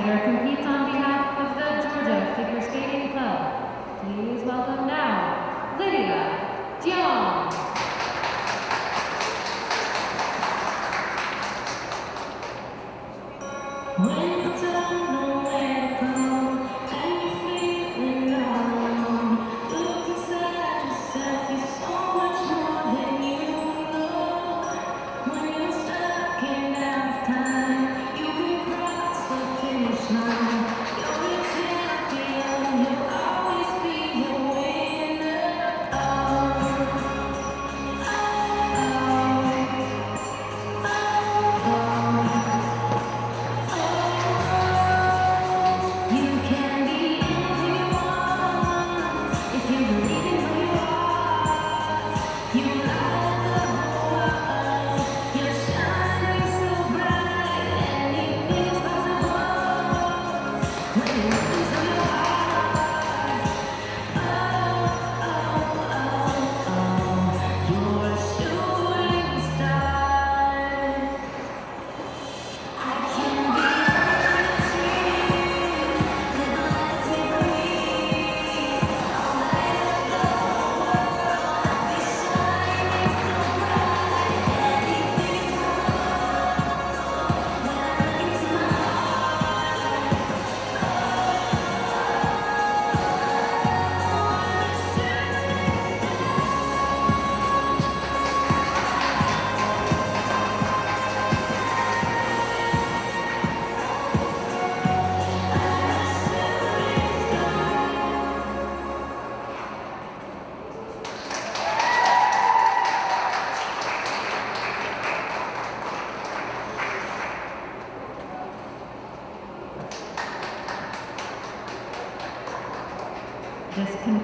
skater competes on behalf of the Georgia Figure Skating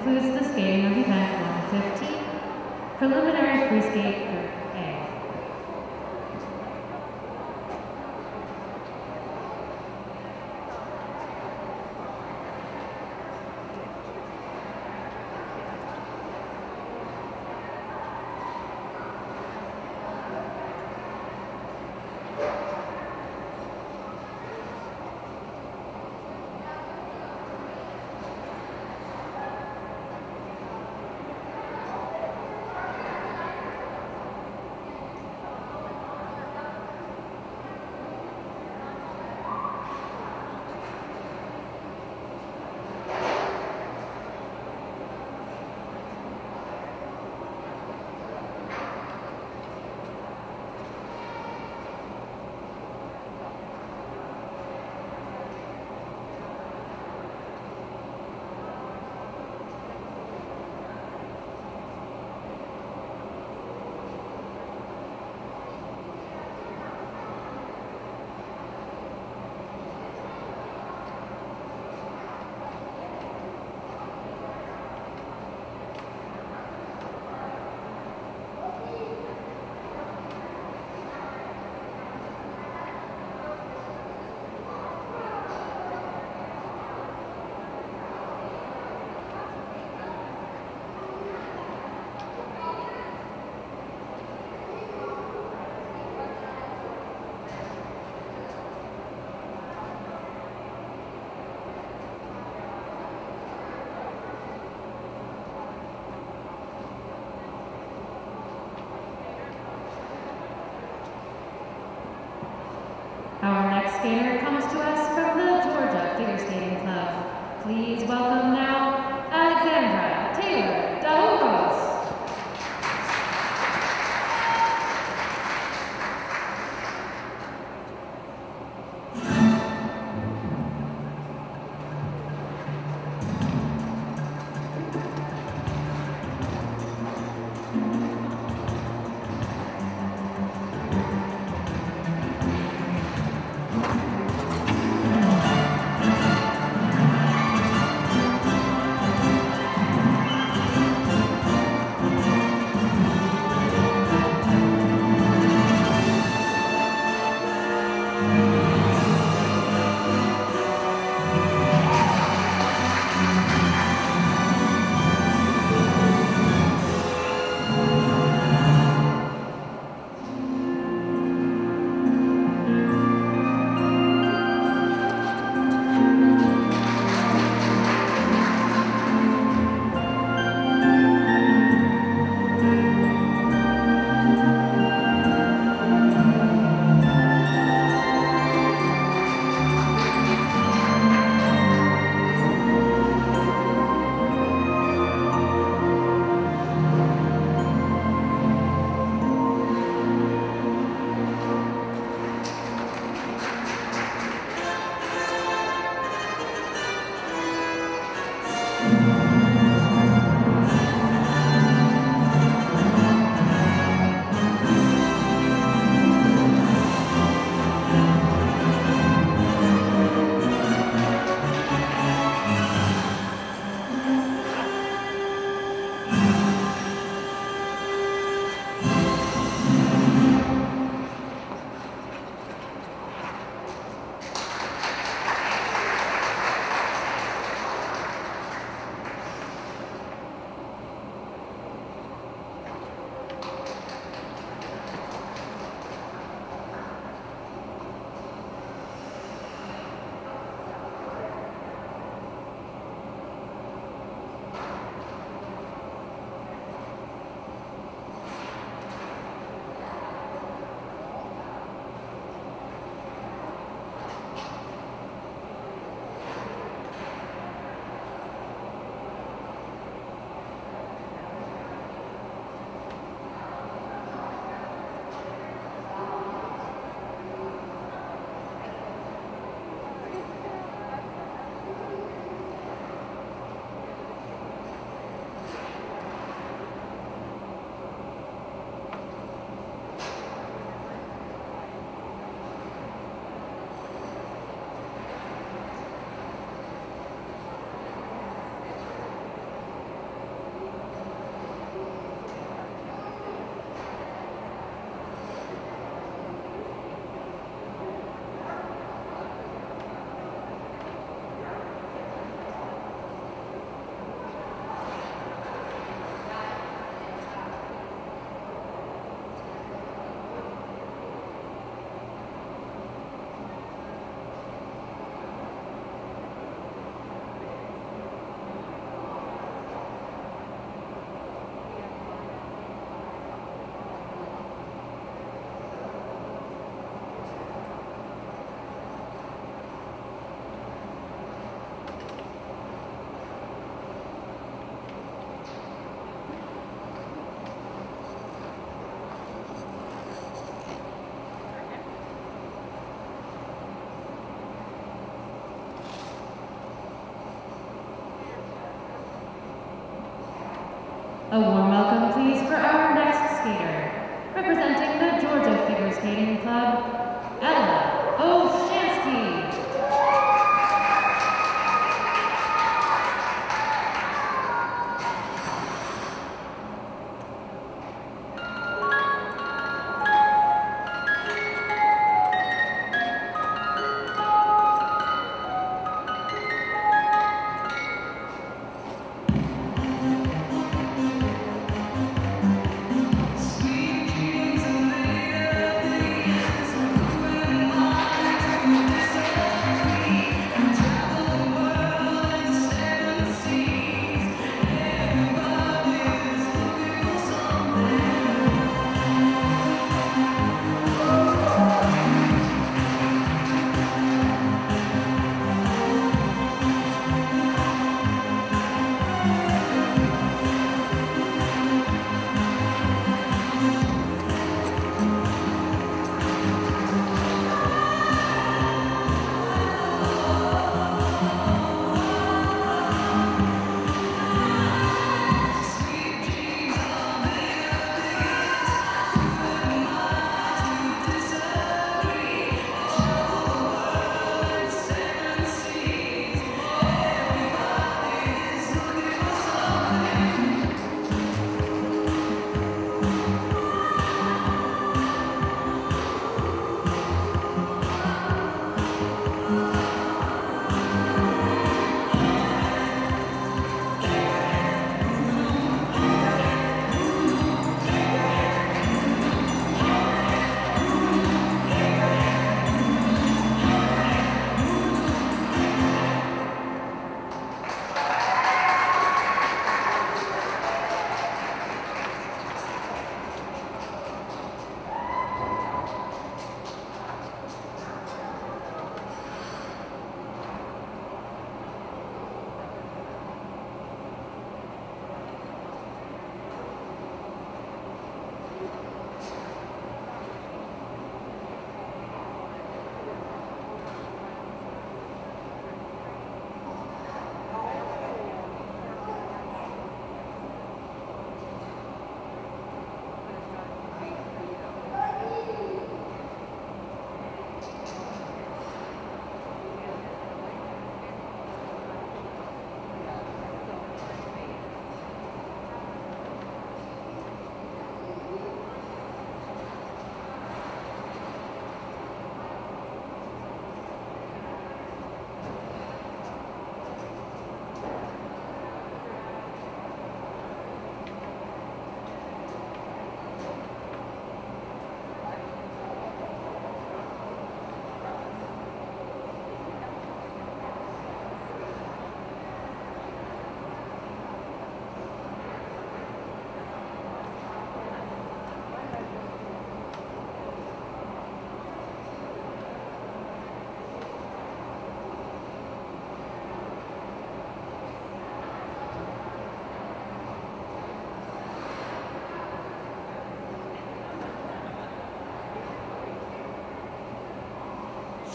concludes the skating of event 115. Preliminary free skate comes to us from the Georgia Figure Skating Club. Please welcome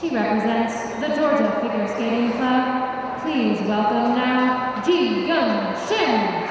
She represents the Georgia Figure Skating Club. Please welcome now Ji Yun Shin.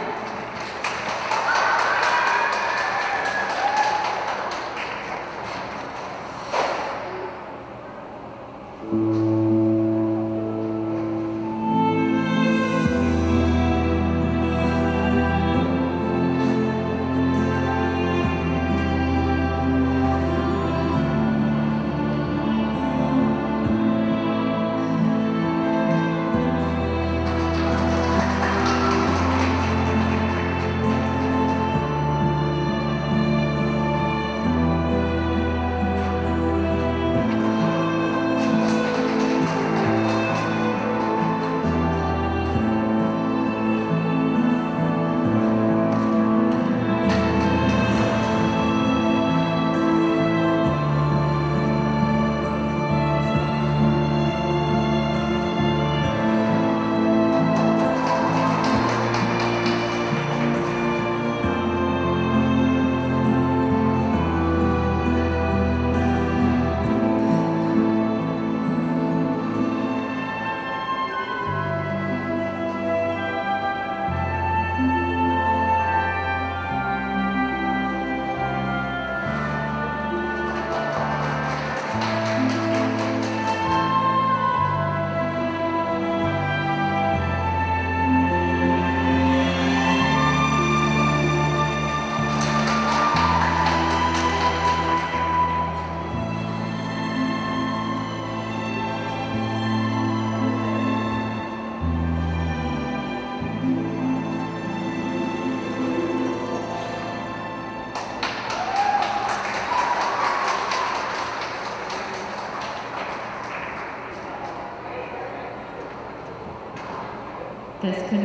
This